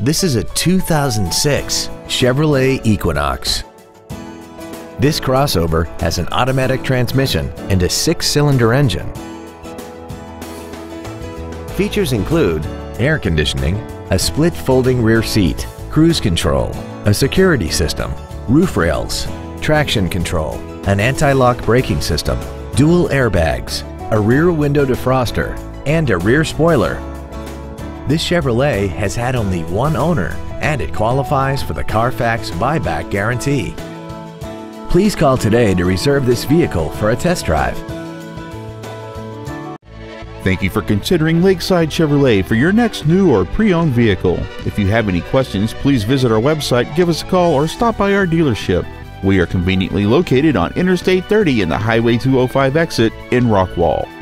This is a 2006 Chevrolet Equinox. This crossover has an automatic transmission and a six-cylinder engine. Features include air conditioning, a split folding rear seat, cruise control, a security system, roof rails, traction control, an anti-lock braking system, dual airbags, a rear window defroster, and a rear spoiler. This Chevrolet has had only one owner and it qualifies for the Carfax buyback guarantee. Please call today to reserve this vehicle for a test drive. Thank you for considering Lakeside Chevrolet for your next new or pre owned vehicle. If you have any questions, please visit our website, give us a call, or stop by our dealership. We are conveniently located on Interstate 30 in the Highway 205 exit in Rockwall.